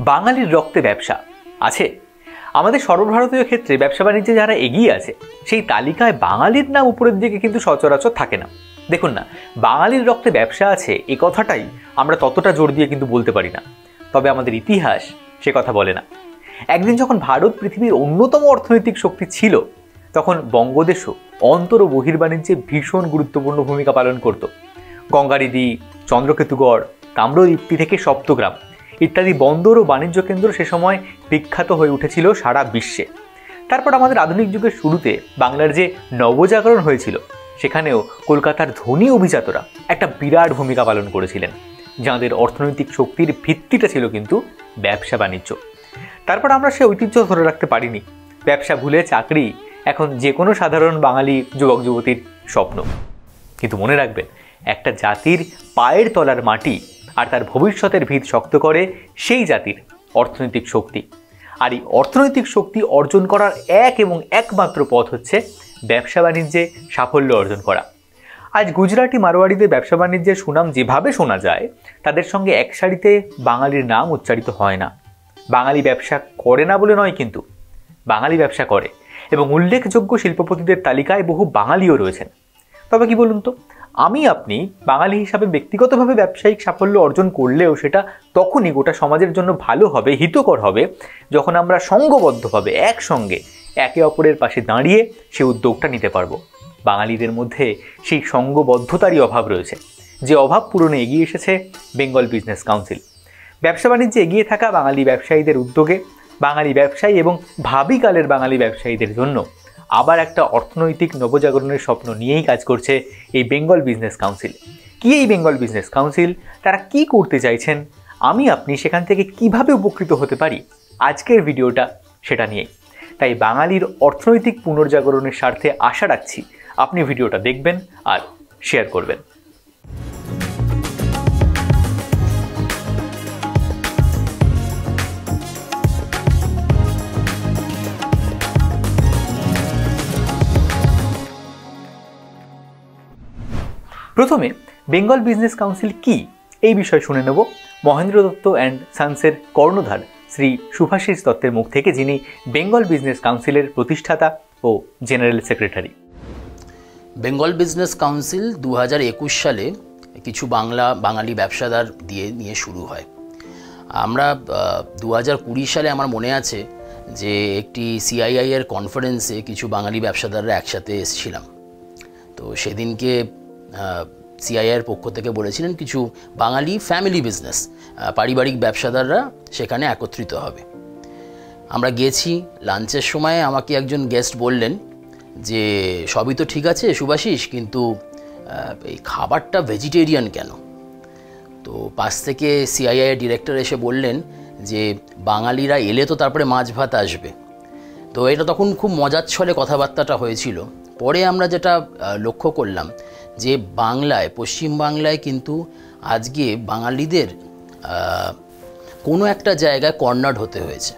বাঙালির রক্তে ব্যবসা। আছে। আমাদের সর্বভারতীয় ক্ষেত্রে ব্যবসা বাণিজ্যে যারা এগিয়ে আছে, সেই তালিকায় বাঙালির নাম উপরের দিকে কিন্তু সচরাচর থাকে না। দেখুন না, বাঙালির রক্তে ব্যবসা আছে, এ কথাটাই আমরা ততটা জোর দিয়ে কিন্তু বলতে পারি না। তবে আমাদের ইতিহাস সে কথা বলে না। একদিন যখন ভারত পৃথিবীর অন্যতম অর্থনৈতিক শক্তি ছিল, তখন বঙ্গদেশও অন্তর ও বহির্বাণিজ্যে ভীষণ গুরুত্বপূর্ণ ভূমিকা পালন করত। গঙ্গারিদি, চন্দ্রকেতুগড় তাম্রদীপ্তি থেকে সপ্তগ্রাম। ইত্যাদি বন্দর ও বাণিজ্য কেন্দ্র সে সময় বিখ্যাত হয়ে উঠেছিল সারা বিশ্বে। তারপর আমাদের আধুনিক যুগের শুরুতে বাংলার যে নবজাগরণ হয়েছিল, সেখানেও কলকাতার ধনী অভিজাতরা একটা বিরাট ভূমিকা পালন করেছিলেন, যাঁদের অর্থনৈতিক শক্তির ভিত্তিটা ছিল কিন্তু ব্যবসা বাণিজ্য। তারপর আমরা সে ঐতিহ্য ধরে রাখতে পারিনি। ব্যবসা ভুলে চাকরি এখন যে কোনো সাধারণ বাঙালি যুবক যুবতীর স্বপ্ন। কিন্তু মনে রাখবেন, একটা জাতির পায়ের তলার মাটি আর তার ভবিষ্যতের ভিত শক্ত করে সেই জাতির অর্থনৈতিক শক্তি। আর এই অর্থনৈতিক শক্তি অর্জন করার এক এবং একমাত্র পথ হচ্ছে ব্যবসা বাণিজ্যে সাফল্য অর্জন করা। আজ গুজরাটি মারোয়াড়িদের ব্যবসা বাণিজ্যের সুনাম যেভাবে শোনা যায়, তাদের সঙ্গে এক সারিতে বাঙালির নাম উচ্চারিত হয় না। বাঙালি ব্যবসা করে না বলে নয় কিন্তু, বাঙালি ব্যবসা করে এবং উল্লেখযোগ্য শিল্পপতিদের তালিকায় বহু বাঙালিও রয়েছেন। তবে কি বলুন তো আমি আপনি বাঙালি হিসাবে ব্যক্তিগতভাবে ব্যবসায়িক সাফল্য অর্জন করলেও সেটা তখনই গোটা সমাজের জন্য ভালো হবে, হিতকর হবে, যখন আমরা সঙ্গবদ্ধভাবে একসঙ্গে একে অপরের পাশে দাঁড়িয়ে সে উদ্যোগটা নিতে পারব। বাঙালিদের মধ্যে সেই সঙ্গবদ্ধতারই অভাব রয়েছে। যে অভাব পূরণে এগিয়ে এসেছে বেঙ্গল বিজনেস কাউন্সিল ব্যবসা বাণিজ্যে এগিয়ে থাকা বাঙালি ব্যবসায়ীদের উদ্যোগে, বাঙালি ব্যবসায়ী এবং ভাবিকালের বাঙালি ব্যবসায়ীদের জন্য আবার একটা অর্থনৈতিক নবজাগরণের স্বপ্ন নিয়েই কাজ করছে এই বেঙ্গল বিজনেস কাউন্সিল। কি এই বেঙ্গল বিজনেস কাউন্সিল? তারা কি করতে চাইছেন? আমি, আপনি সেখান থেকে কীভাবে উপকৃত হতে পারি? আজকের ভিডিওটা সেটা নিয়েই। তাই বাঙালির অর্থনৈতিক পুনর্জাগরণের স্বার্থে আশা রাখছি আপনি ভিডিওটা দেখবেন আর শেয়ার করবেন। প্রথমে বেঙ্গল বিজনেস কাউন্সিল কি? এই বিষয় শুনে নেব। মহেন্দ্র দত্ত অ্যান্ড সানসের কর্ণধার শ্রী সুভাষিস দত্তের মুখ থেকে, যিনি বেঙ্গল বিজনেস কাউন্সিলের প্রতিষ্ঠাতা ও general secretary Bengal business council দু হাজার একুশ সালে কিছু বাংলা, বাঙালি ব্যবসাদার দিয়ে, নিয়ে শুরু হয়। আমরা দু হাজার কুড়ি সালে আমার মনে আছে যে, একটি সিআইআই এর কনফারেন্সে কিছু বাঙালি ব্যবসাদাররা একসাথে এসেছিলাম। তো সেদিনকে সিআইআইয়ের পক্ষ থেকে বলেছিলেন কিছু বাঙালি ফ্যামিলি বিজনেস পারিবারিক ব্যবসাদাররা সেখানে একত্রিত হবে। আমরা গেছি, লাঞ্চের সময় আমাকে একজন গেস্ট বললেন যে, সবই তো ঠিক আছে সুভাষিস, কিন্তু এই খাবারটা ভেজিটেরিয়ান কেন? তো পাশ থেকে সিআইআই ডিরেক্টর এসে বললেন যে, বাঙালিরা এলে তো তারপরে মাছ ভাত আসবে। তো এটা তখন খুব মজার ছলে কথাবার্তাটা হয়েছিল। পরে আমরা যেটা লক্ষ্য করলাম যে বাংলায়, পশ্চিম বাংলায় কিন্তু আজকে বাঙালিদের কোনো একটা জায়গায় কর্নার হতে হয়েছে।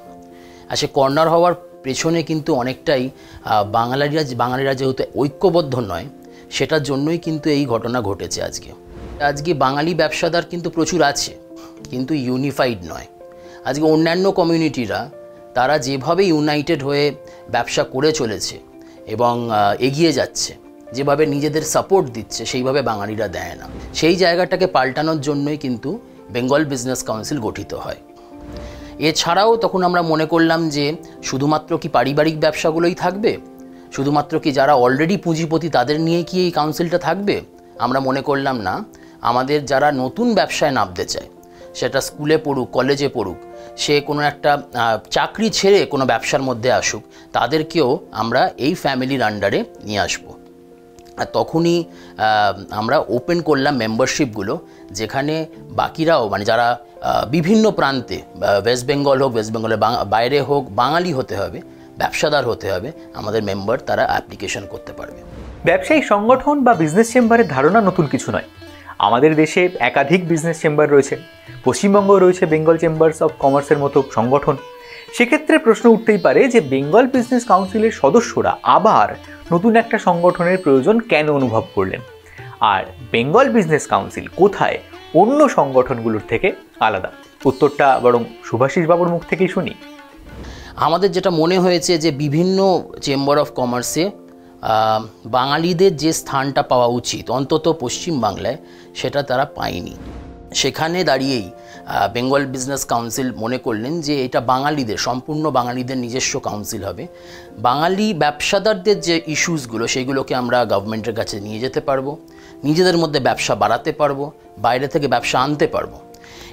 আর সে কর্নার হওয়ার পেছনে কিন্তু অনেকটাই বাঙালিরা বাঙালিরা যেহেতু ঐক্যবদ্ধ নয়, সেটার জন্যই কিন্তু এই ঘটনা ঘটেছে আজকে। আজকে বাঙালি ব্যবসাদার কিন্তু প্রচুর আছে, কিন্তু ইউনিফাইড নয়। আজকে অন্যান্য কমিউনিটিরা, তারা যেভাবে ইউনাইটেড হয়ে ব্যবসা করে চলেছে এবং এগিয়ে যাচ্ছে যেভাবে নিজেদের সাপোর্ট দিচ্ছে, সেইভাবে বাঙালিরা দেয় না। সেই জায়গাটাকে পাল্টানোর জন্যই কিন্তু বেঙ্গল বিজনেস কাউন্সিল গঠিত হয়। এছাড়াও তখন আমরা মনে করলাম যে, শুধুমাত্র কি পারিবারিক ব্যবসাগুলোই থাকবে? শুধুমাত্র কি যারা অলরেডি পুঁজিপতি, তাদের নিয়ে কি এই কাউন্সিলটা থাকবে? আমরা মনে করলাম না। আমাদের যারা নতুন ব্যবসায় নামতে চায়, সেটা স্কুলে পড়ুক কলেজে পড়ুক, সে কোনো একটা চাকরি ছেড়ে কোনো ব্যবসার মধ্যে আসুক, তাদেরকেও আমরা এই ফ্যামিলির আন্ডারে নিয়ে আসব। তখনই আমরা ওপেন করলাম মেম্বারশিপগুলো যেখানে বাকিরাও মানে যারা বিভিন্ন প্রান্তে ওয়েস্ট বেঙ্গল হোক ওয়েস্ট বেঙ্গলের বাইরে হোক, বাঙালি হতে হবে, ব্যবসাদার হতে হবে, আমাদের মেম্বার তারা অ্যাপ্লিকেশন করতে পারবে। ব্যবসায়িক সংগঠন বা বিজনেস চেম্বারের ধারণা নতুন কিছু নয়। আমাদের দেশে একাধিক বিজনেস চেম্বার রয়েছে। পশ্চিমবঙ্গ রয়েছে বেঙ্গল চেম্বার্স অফ কমার্সের মতো সংগঠন। সেক্ষেত্রে প্রশ্ন উঠতেই পারে যে বেঙ্গল বিজনেস কাউন্সিলের সদস্যরা আবার নতুন একটা সংগঠনের প্রয়োজন কেন অনুভব করলেন? আর বেঙ্গল বিজনেস কাউন্সিল কোথায় অন্য সংগঠনগুলোর থেকে আলাদা? উত্তরটা বরং সুভাষিস বাবুর মুখ থেকেই শুনি। আমাদের যেটা মনে হয়েছে যে বিভিন্ন চেম্বার অফ কমার্সে বাঙালিদের যে স্থানটা পাওয়া উচিত, অন্তত পশ্চিম বাংলায়, সেটা তারা পায়নি। সেখানে দাঁড়িয়েই বেঙ্গল বিজনেস কাউন্সিল মনে করলেন যে এটা বাঙালিদের, সম্পূর্ণ বাঙালিদের নিজস্ব কাউন্সিল হবে। বাঙালি ব্যবসাদারদের যে ইস্যুসগুলো সেগুলোকে আমরা গভর্নমেন্টের কাছে নিয়ে যেতে পারব, নিজেদের মধ্যে ব্যবসা বাড়াতে পারব, বাইরে থেকে ব্যবসা আনতে পারব।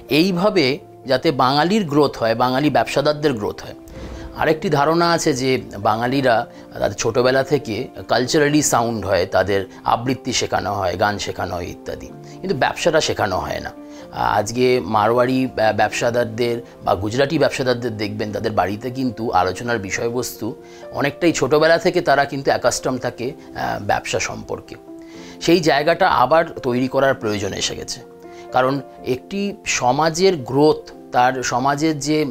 এইভাবে যাতে বাঙালির গ্রোথ হয়, বাঙালি ব্যবসাদারদের গ্রোথ হয়। আরেকটি ধারণা আছে যে বাঙালিরা, তাদের ছোটোবেলা থেকে কালচারালি সাউন্ড হয়, তাদের আবৃত্তি শেখানো হয়, গান শেখানো হয় ইত্যাদি। কিন্তু ব্যবসাটা শেখানো হয় না। আজকে মারোয়ারি ব্যবসাদারদের বা গুজরাটি ব্যবসাদারদের দেখবেন, তাদের বাড়িতে কিন্তু আলোচনার বিষয়বস্তু অনেকটাই ছোটোবেলা থেকে তারা কিন্তু অ্যাকাস্টম থাকে ব্যবসা সম্পর্কে। সেই জায়গাটা আবার তৈরি করার প্রয়োজন এসে গেছে। কারণ একটি সমাজের গ্রোথ তার সমাজের যে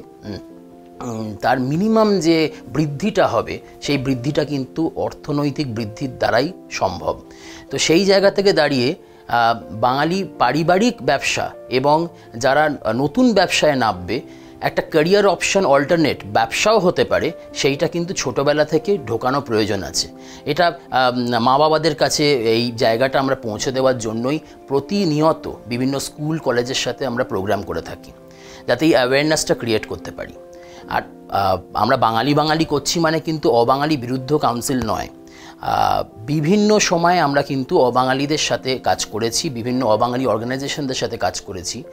তার মিনিমাম যে বৃদ্ধিটা হবে, সেই বৃদ্ধিটা কিন্তু অর্থনৈতিক বৃদ্ধির দ্বারাই সম্ভব। তো সেই জায়গা থেকে দাঁড়িয়ে বাঙালি পারিবারিক ব্যবসা এবং যারা নতুন ব্যবসায় নামবে, একটা ক্যারিয়ার অপশান অল্টারনেট ব্যবসাও হতে পারে, সেইটা কিন্তু ছোটোবেলা থেকে ঢোকানো প্রয়োজন আছে। এটা মা বাবাদের কাছে এই জায়গাটা আমরা পৌঁছে দেওয়ার জন্যই প্রতিনিয়ত বিভিন্ন স্কুল, কলেজের সাথে আমরা প্রোগ্রাম করে থাকি, যাতে এই অ্যাওয়ারনেসটা ক্রিয়েট করতে পারি। আর আমরা বাঙালি বাঙালি করছি মানে কিন্তু অবাঙালি বিরুদ্ধ কাউন্সিল নয়। বিভিন্ন সময়ে আমরা কিন্তু অবাঙালিদের সাথে কাজ করেছি, বিভিন্ন অবাঙালি অর্গানাইজেশনদের সাথে কাজ করেছি।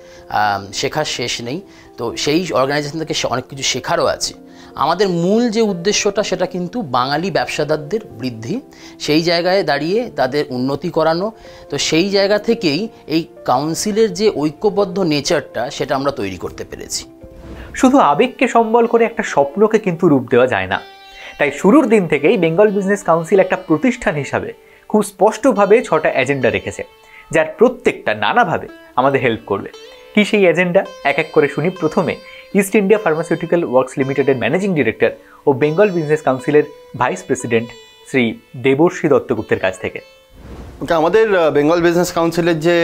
শেখার শেষ নেই। তো সেই অর্গানাইজেশন থেকে অনেক কিছু শেখারও আছে। আমাদের মূল যে উদ্দেশ্যটা, সেটা কিন্তু বাঙালি ব্যবসাদারদের বৃদ্ধি। সেই জায়গায় দাঁড়িয়ে তাদের উন্নতি করানো। তো সেই জায়গা থেকেই এই কাউন্সিলের যে ঐক্যবদ্ধ নেচারটা, সেটা আমরা তৈরি করতে পেরেছি। শুধু আবেগকে সম্বল করে একটা স্বপ্নকে কিন্তু রূপ দেওয়া যায় না। তাই শুরুর দিন থেকেই বেঙ্গল বিজনেস কাউন্সিল একটা প্রতিষ্ঠান হিসাবে খুব স্পষ্টভাবে ছটা এজেন্ডা রেখেছে, যার প্রত্যেকটা নানাভাবে আমাদের হেল্প করবে। কি সেই এজেন্ডা? এক এক করে শুনি। প্রথমে ইস্ট ইন্ডিয়া ফার্মাসিউটিক্যাল ওয়ার্কস লিমিটেডের ম্যানেজিং ডিরেক্টর ও বেঙ্গল বিজনেস কাউন্সিলের ভাইস প্রেসিডেন্ট শ্রী দেবশ্রী দত্তগুপ্তের কাছ থেকে। আমাদের বেঙ্গল বিজনেস কাউন্সিলের যে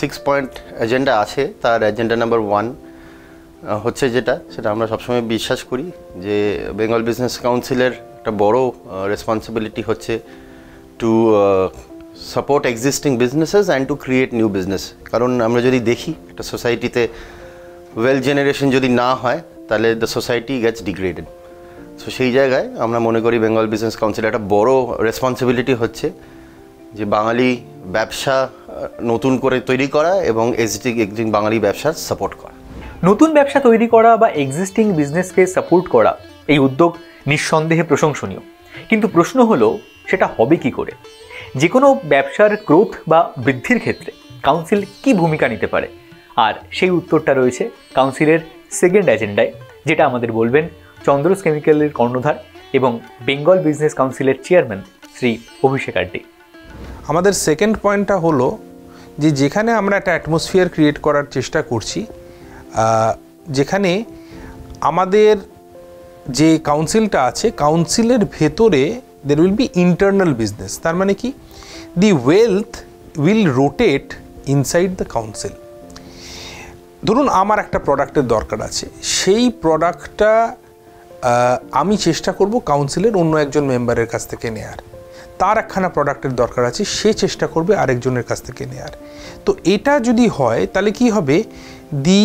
সিক্স পয়েন্ট এজেন্ডা আছে, তার এজেন্ডা নাম্বার ওয়ান হচ্ছে যেটা, সেটা আমরা সবসময় বিশ্বাস করি যে বেঙ্গল বিজনেস কাউন্সিলের একটা বড় রেসপন্সিবিলিটি হচ্ছে to support existing businesses and to create new business কারণ আমরা যদি দেখি, একটা সোসাইটিতে ওয়েল জেনারেশন যদি না হয়, তাহলে the society gets degraded so সেই জায়গায় আমরা মনে করি বেঙ্গল বিজনেস কাউন্সিল একটা বড় রেসপন্সিবিলিটি হচ্ছে যে বাঙালি ব্যবসা নতুন করে তৈরি করা এবং এক্সিস্টিং বাঙালি ব্যবসার সাপোর্ট করা। নতুন ব্যবসা তৈরি করা বা এক্সিস্টিং বিজনেসকে সাপোর্ট করা, এই উদ্যোগ নিঃসন্দেহে প্রশংসনীয়। কিন্তু প্রশ্ন হলো, সেটা হবে কি করে? যে কোনো ব্যবসার গ্রোথ বা বৃদ্ধির ক্ষেত্রে কাউন্সিল কি ভূমিকা নিতে পারে? আর সেই উত্তরটা রয়েছে কাউন্সিলের সেকেন্ড এজেন্ডায় যেটা আমাদের বলবেন চন্দ্রস কেমিক্যালের কর্ণধার এবং বেঙ্গল বিজনেস কাউন্সিলের চেয়ারম্যান শ্রী অভিষেক আড্ডি। আমাদের সেকেন্ড পয়েন্টটা হলো যে, যেখানে আমরা একটা অ্যাটমসফিয়ার ক্রিয়েট করার চেষ্টা করছি যেখানে আমাদের যে কাউন্সিলটা আছে কাউন্সিলের ভেতরে there will be internal business তার মানে কি? The wealth will rotate inside the council ধরুন আমার একটা প্রোডাক্টের দরকার আছে। সেই প্রোডাক্টটা আমি চেষ্টা করব কাউন্সিলের অন্য একজন মেম্বারের কাছ থেকে নেয়ার। তার একখানা প্রোডাক্টের দরকার আছে, সে চেষ্টা করবে আরেকজনের কাছ থেকে নেয়ার। তো এটা যদি হয়, তাহলে কি হবে? The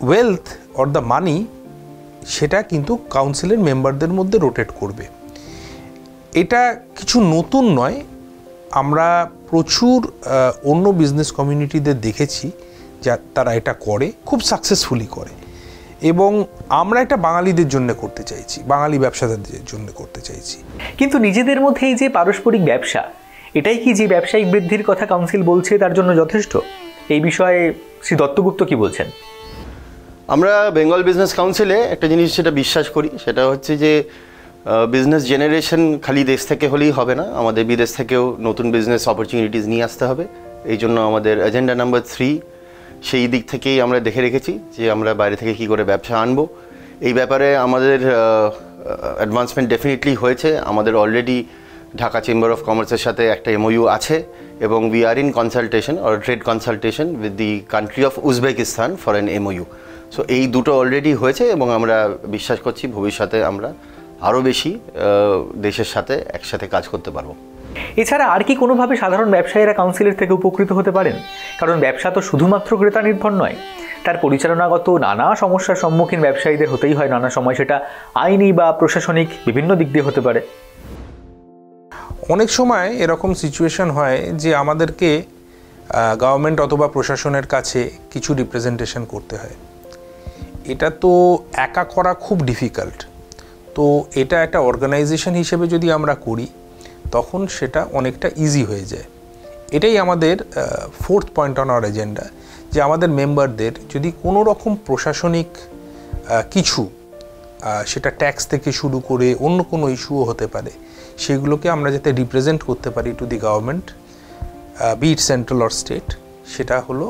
wealth or the money সেটা কিন্তু কাউন্সিলের মেম্বারদের মধ্যে রোটেট করবে। এটা কিছু নতুন নয়। আমরা প্রচুর অন্য বিজনেস কমিউনিটিদের দেখেছি যা, তারা এটা করে, খুব সাকসেসফুলি করে। এবং আমরা এটা বাঙালিদের জন্য করতে চাইছি, বাঙালি ব্যবসাদারদের জন্য করতে চাইছি। কিন্তু নিজেদের মধ্যে এই যে পারস্পরিক ব্যবসা, এটাই কি যে ব্যবসায়িক বৃদ্ধির কথা কাউন্সিল বলছে তার জন্য যথেষ্ট? এই বিষয়ে শ্রী দত্তগুপ্ত কি বলছেন? আমরা বেঙ্গল বিজনেস কাউন্সিলে একটা জিনিস সেটা বিশ্বাস করি, সেটা হচ্ছে যে বিজনেস জেনারেশন খালি দেশ থেকে হলেই হবে না। আমাদের বিদেশ থেকেও নতুন বিজনেস অপরচুনিটিস নিয়ে আসতে হবে। এই জন্য আমাদের এজেন্ডা নাম্বার থ্রি সেই দিক থেকেই আমরা দেখে রেখেছি যে আমরা বাইরে থেকে কি করে ব্যবসা আনব। এই ব্যাপারে আমাদের অ্যাডভান্সমেন্ট ডেফিনেটলি হয়েছে। আমাদের অলরেডি ঢাকা চেম্বার অফ কমার্সের সাথে একটা এমওইউ আছে এবং we are in consultation or trade consultation with the country of Uzbekistan for an MOU so এই দুটো অলরেডি হয়েছে এবং আমরা বিশ্বাস করছি ভবিষ্যতে আমরা আরও বেশি দেশের সাথে একসাথে কাজ করতে পারব। এছাড়া আর কি কোনোভাবে সাধারণ ব্যবসায়ীরা কাউন্সিলের থেকে উপকৃত হতে পারেন? কারণ ব্যবসা তো শুধুমাত্র ক্রেতা নির্ভর নয় তার পরিচালনাগত নানা সমস্যার সম্মুখীন ব্যবসায়ীদের হতেই হয়। নানা সময় সেটা আইনি বা প্রশাসনিক বিভিন্ন দিক দিয়ে হতে পারে। অনেক সময় এরকম সিচুয়েশন হয় যে আমাদেরকে গভর্নমেন্ট অথবা প্রশাসনের কাছে কিছু রিপ্রেজেন্টেশন করতে হয়। এটা তো একা করা খুব ডিফিকাল্ট তো এটা একটা অর্গানাইজেশন হিসেবে যদি আমরা করি, তখন সেটা অনেকটা ইজি হয়ে যায়। এটাই আমাদের fourth point on our agenda যে আমাদের মেম্বারদের যদি কোনো রকম প্রশাসনিক কিছু সেটা ট্যাক্স থেকে শুরু করে অন্য কোনো ইস্যুও হতে পারে, সেগুলোকে আমরা যাতে রিপ্রেজেন্ট করতে পারি to the government be it central or state সেটা হলো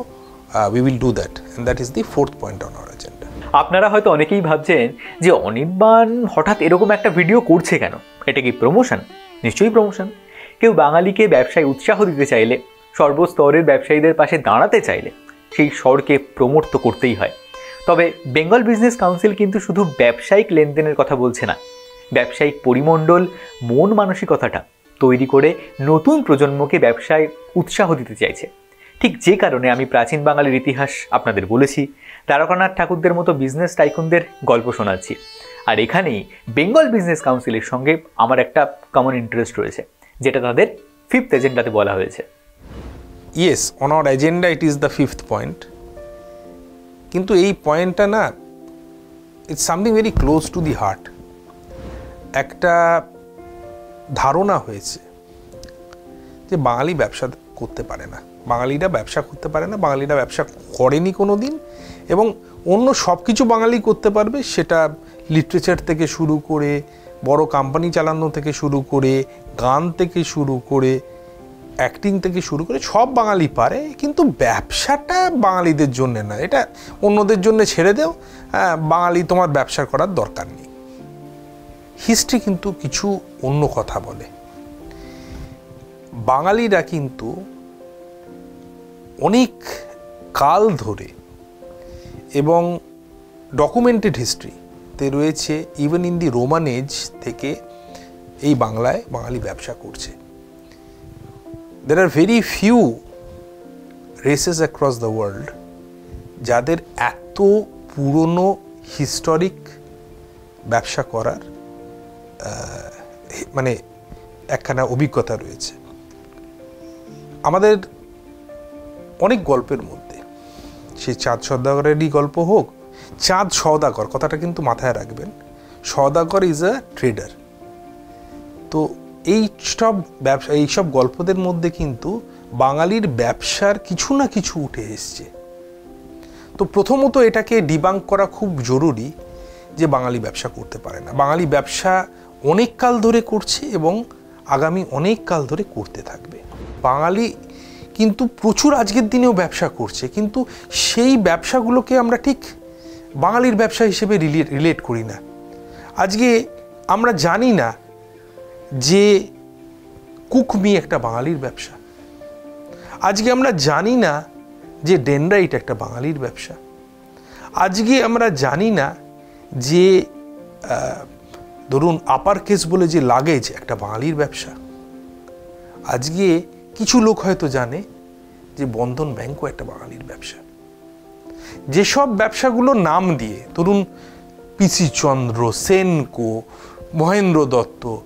we will do that and that is the fourth point on our agenda আপনারা হয়তো অনেকেই ভাবছেন যে অনির্বাণ হঠাৎ এরকম একটা ভিডিও করছে কেন? এটা কি প্রমোশন নিশ্চয়ই প্রমোশন কেউ বাঙালিকে ব্যবসায় উৎসাহ দিতে চাইলে, সর্বস্তরের ব্যবসায়ীদের পাশে দাঁড়াতে চাইলে সেই স্বরকে প্রমোট তো করতেই হয়। তবে বেঙ্গল বিজনেস কাউন্সিল কিন্তু শুধু ব্যবসায়িক লেনদেনের কথা বলছে না। ব্যবসায়িক পরিমণ্ডল, মন মানসিকতাটা তৈরি করে নতুন প্রজন্মকে ব্যবসায় উৎসাহ দিতে চাইছে। ঠিক যে কারণে আমি প্রাচীন বাঙালির ইতিহাস আপনাদের বলেছি দ্বারকানাথ ঠাকুরদের মতো বিজনেস টাইকুনদের গল্প শোনাচ্ছি। আর এখানেই বেঙ্গল বিজনেস কাউন্সিলের সঙ্গে আমার একটা কমন ইন্টারেস্ট রয়েছে, যেটা তাদের ফিফথ এজেন্ডাতে বলা হয়েছে। Yes on our agenda it is the fifth point কিন্তু এই পয়েন্টটা না it's something very close to the heart একটা ধারণা হয়েছে যে বাঙালি ব্যবসা করতে পারে না। বাঙালিরা ব্যবসা করতে পারে না, বাঙালিরা ব্যবসা করেনি কোনো দিন এবং অন্য সব কিছু বাঙালি করতে পারবে সেটা লিটারেচার থেকে শুরু করে বড় কোম্পানি চালানো থেকে শুরু করে গান থেকে শুরু করে অ্যাক্টিং থেকে শুরু করে সব বাঙালি পারে কিন্তু ব্যবসাটা বাঙালিদের জন্য না। এটা অন্যদের জন্য ছেড়ে দেও হ্যাঁ, বাঙালি তোমার ব্যবসা করার দরকার নেই। হিস্ট্রি কিন্তু কিছু অন্য কথা বলে। বাঙালিরা কিন্তু অনেক কাল ধরে এবং ডকুমেন্টেড হিস্ট্রিতে রয়েছে even in the Roman age থেকে এই বাংলায় বাঙালি ব্যবসা করছে। দের আর very few races across the world যাদের এত পুরনো হিস্টোরিক ব্যবসা করার মানে একখানা অভিজ্ঞতা রয়েছে। আমাদের অনেক গল্পের মধ্যে সে চাঁদ সদাগরেরই গল্প হোক, চাঁদ সওদাগর, কথাটা কিন্তু মাথায় রাখবেন। সওদাগর ইজ আ ট্রেডার তো এই সব ব্যবসা এইসব গল্পদের মধ্যে কিন্তু বাঙালির ব্যবসার কিছু না কিছু উঠে এসছে। তো প্রথমত এটাকে ডিবাঙ্ক করা খুব জরুরি যে বাঙালি ব্যবসা করতে পারে না। বাঙালি ব্যবসা অনেক কাল ধরে করছে এবং আগামী অনেক কাল ধরে করতে থাকবে। বাঙালি কিন্তু প্রচুর আজকের দিনেও ব্যবসা করছে। কিন্তু সেই ব্যবসাগুলোকে আমরা ঠিক বাঙালির ব্যবসা হিসেবে রিলেট রিলেট করি না। আজকে আমরা জানি না যে কুকমি একটা বাঙালির ব্যবসা। আজকে আমরা জানি না যে ডেনরাইট একটা বাঙালির ব্যবসা। আজকে আমরা জানি না যে ধরুন আপার কেস বলে যে লাগেজ একটা বাঙালির ব্যবসা। আজকে কিছু লোক হয়তো জানে যে বন্ধন ব্যাংকও একটা বাঙালির ব্যবসা। যেসব ব্যবসাগুলো নাম দিয়ে, ধরুন পিসি চন্দ্র, সেনকো, মহেন্দ্র দত্ত,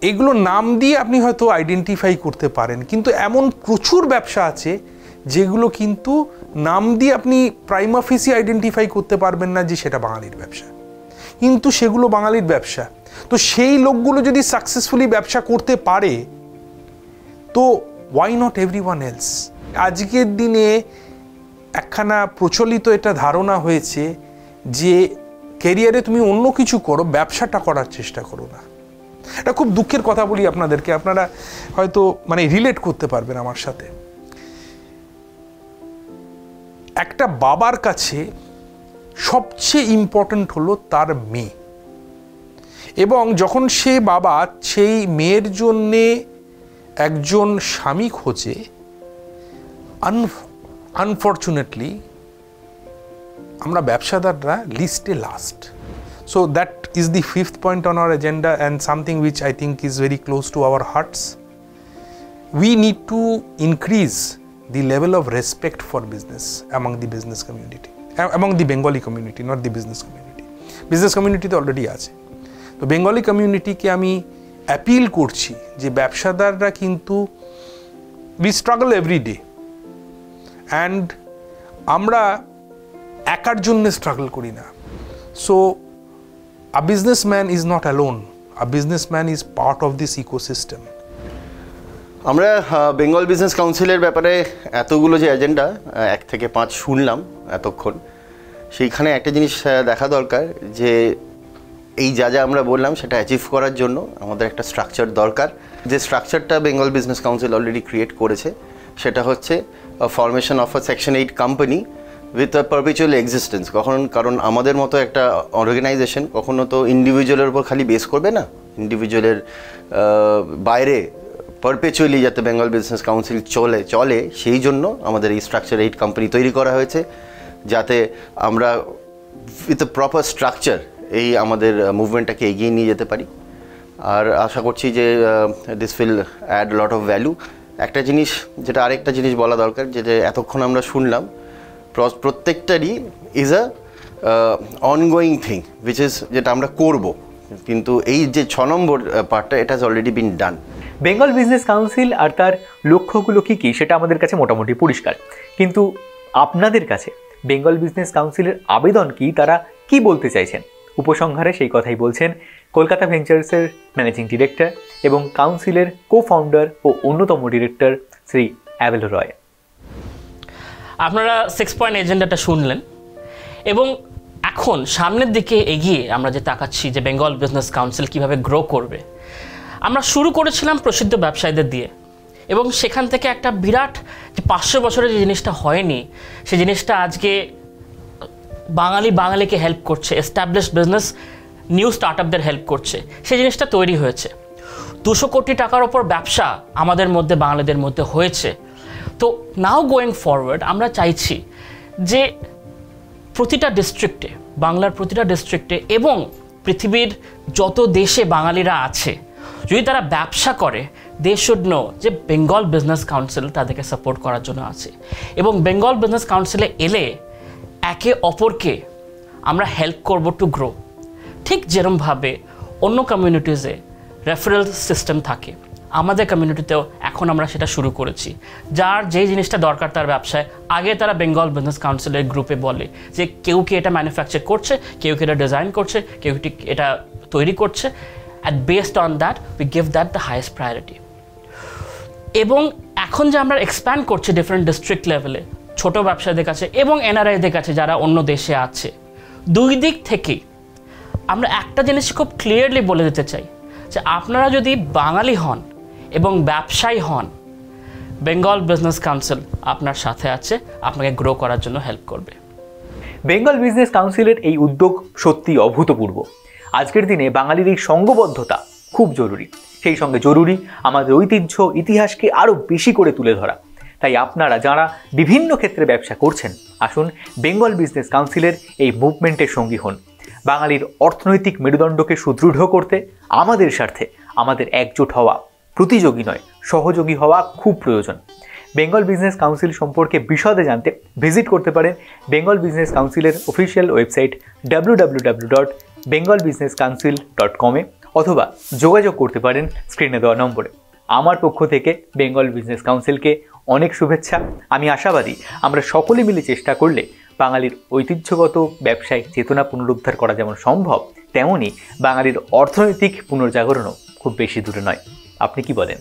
এগুলো নাম দিয়ে আপনি হয়তো আইডেন্টিফাই করতে পারেন, কিন্তু এমন প্রচুর ব্যবসা আছে যেগুলো কিন্তু নাম দিয়ে আপনি প্রাইমাফিসি আইডেন্টিফাই করতে পারবেন না যে সেটা বাঙালির ব্যবসা। কিন্তু সেগুলো বাঙালির ব্যবসা। তো সেই লোকগুলো যদি সাকসেসফুলি ব্যবসা করতে পারে, তো why not every one else আজকের দিনে একখানা প্রচলিত এটা ধারণা হয়েছে যে কেরিয়ারে তুমি অন্য কিছু করো, ব্যবসাটা করার চেষ্টা করো না। এটা খুব দুঃখের কথা বলি আপনাদেরকে, আপনারা হয়তো মানে রিলেট করতে পারবেন আমার সাথে। একটা বাবার কাছে সবচেয়ে ইম্পর্ট্যান্ট হলো তার মেয়ে। এবং যখন সে বাবা, সেই মেয়ের জন্যে একজন স্বামী খোঁজে আনফর্চুনেটলি আমরা ব্যবসাদাররা লিস্টে last so that is the fifth point on our agenda and something which I think is very close to our hearts we need to increase the level of respect for business among the business community among the Bengali community not the business community business community তো already আছে. তো Bengali কমিউনিটিকে আমি appeal করছি যে ব্যবসাদাররা কিন্তু we struggle every day and আমরা একার জন্য স্ট্রাগল করি না। So a businessman is not alone a businessman is part of this ecosystem আমরা বেঙ্গল বিজনেস কাউন্সিলের ব্যাপারে এতগুলো যে এজেন্ডা এক থেকে পাঁচ শুনলাম এতক্ষণ। সেইখানে একটা জিনিস দেখা দরকার যে এই যা যা আমরা বললাম সেটা অ্যাচিভ করার জন্য আমাদের একটা স্ট্রাকচার দরকার। যে স্ট্রাকচারটা Bengal business council already create করেছে, সেটা হচ্ছে formation of a section eight company with a perpetual existence কখন, কারণ আমাদের মতো একটা অর্গানাইজেশন কখনো তো ইন্ডিভিজুয়ালের উপর খালি বেস করবে না। ইন্ডিভিজুয়ালের বাইরে পারপেচুয়ালি যাতে বেঙ্গল বিজনেস কাউন্সিল চলে চলে, সেই জন্য আমাদের এই স্ট্রাকচার এইট কোম্পানি তৈরি করা হয়েছে। যাতে আমরা উইথ এ প্রপার স্ট্রাকচার এই আমাদের মুভমেন্টটাকে এগিয়ে নিয়ে যেতে পারি। আর আশা করছি যে this will add lot of value একটা জিনিস, যেটা আরেকটা জিনিস বলা দরকার যেটা এতক্ষণ আমরা শুনলাম প্র- প্রত্যেকটারই is a ongoing thing which is যেটা আমরা করব। কিন্তু এই যে ছ নম্বর পার্টটা এটা has already been done Bengal business council আর তার লক্ষ্যগুলো কী কী, সেটা আমাদের কাছে মোটামুটি পরিষ্কার। কিন্তু আপনাদের কাছে বেঙ্গল বিজনেস কাউন্সিলের আবেদন কি, তারা কি বলতে চাইছেন? উপসংহারে সেই কথাই বলছেন কলকাতা ভেঞ্চার্সের ম্যানেজিং ডিরেক্টর এবং কাউন্সিলের কো ফাউন্ডার ও অন্যতম ডিরেক্টর শ্রী অ্যাভেলো রয়। আপনারা সিক্স পয়েন্ট এজেন্ডাটা শুনলেন এবং এখন সামনের দিকে এগিয়ে আমরা যে তাকাচ্ছি যে বেঙ্গল বিজনেস কাউন্সিল কীভাবে গ্রো করবে, আমরা শুরু করেছিলাম প্রসিদ্ধ ব্যবসায়ীদের দিয়ে এবং সেখান থেকে একটা বিরাট যে পাঁচশো বছরের যে জিনিসটা হয়নি, সে জিনিসটা আজকে বাঙালি বাঙালিকে হেল্প করছে এস্টাবলিশ বিজনেস নিউ স্টার্টআপদের হেল্প করছে। সেই জিনিসটা তৈরি হয়েছে। দুশো কোটি টাকার ওপর ব্যবসা আমাদের মধ্যে, বাঙালিদের মধ্যে হয়েছে। তো নাও গোয়িং ফরওয়ার্ড আমরা চাইছি যে প্রতিটা ডিস্ট্রিক্টে বাংলার প্রতিটা ডিস্ট্রিক্টে এবং পৃথিবীর যত দেশে বাঙালিরা আছে, যদি তারা ব্যবসা করে দে শুড নো যে বেঙ্গল বিজনেস কাউন্সিল তাদেরকে সাপোর্ট করার জন্য আছে। এবং বেঙ্গল বিজনেস কাউন্সিলে এলে একে অপরকে আমরা হেল্প করব টু গ্রো ঠিক যেরমভাবে অন্য কমিউনিটিসে রেফারেল সিস্টেম থাকে, আমাদের কমিউনিটিতেও এখন আমরা সেটা শুরু করেছি। যার যেই জিনিসটা দরকার তার ব্যবসায়। আগে তারা বেঙ্গল বিজনেস কাউন্সিলের গ্রুপে বলে যে কেউ কি এটা ম্যানুফ্যাকচার করছে, কেউ কি এটা ডিজাইন করছে, কেউ কি এটা তৈরি করছে। At based on that we give that the highest priority এবং এখন যে আমরা এক্সপ্যান্ড করছি ডিফারেন্ট ডিস্ট্রিক্ট লেভেলে ছোট ব্যবসায়ীদের কাছে এবং এনআরআইদের কাছে যারা অন্য দেশে আছে। দুই দিক থেকে আমরা একটা জিনিস খুব ক্লিয়ারলি বলে দিতে চাই যে আপনারা যদি বাঙালি হন এবং ব্যবসায়ী হন বেঙ্গল বিজনেস কাউন্সিল আপনার সাথে আছে, আপনাকে গ্রো করার জন্য হেল্প করবে। বেঙ্গল বিজনেস কাউন্সিলের এই উদ্যোগ সত্যি অভূতপূর্ব। আজকের দিনে বাঙালির এই সঙ্গবদ্ধতা খুব জরুরি। সেই সঙ্গে জরুরি আমাদের ঐতিহ্য, ইতিহাসকে আরও বেশি করে তুলে ধরা। তাই আপনারা যারা বিভিন্ন ক্ষেত্রে ব্যবসা করছেন, আসুন বেঙ্গল বিজনেস কাউন্সিলের এই মুভমেন্টের সঙ্গী হন। বাঙালির অর্থনৈতিক মেরুদণ্ডকে সুদৃঢ় করতে, আমাদের স্বার্থে আমাদের একজোট হওয়া, প্রতিযোগী নয়, সহযোগী হওয়া খুব প্রয়োজন। বেঙ্গল বিজনেস কাউন্সিল সম্পর্কে বিশদে জানতে ভিজিট করতে পারেন বেঙ্গল বিজনেস কাউন্সিলের official website W W W dot Bengal business council dot কমে অথবা যোগাযোগ করতে পারেন স্ক্রিনে দেওয়া নম্বরে। আমার পক্ষ থেকে বেঙ্গল বিজনেস কাউন্সিলকে অনেক শুভেচ্ছা। আমি আশাবাদী, আমরা সকলে মিলে চেষ্টা করলে বাঙালির ঐতিহ্যগত ব্যবসায়িক চেতনা পুনরুদ্ধার করা যেমন সম্ভব তেমনই বাঙালির অর্থনৈতিক পুনর্জাগরণও খুব বেশি দূরে নয়। আপনি কি বলেন?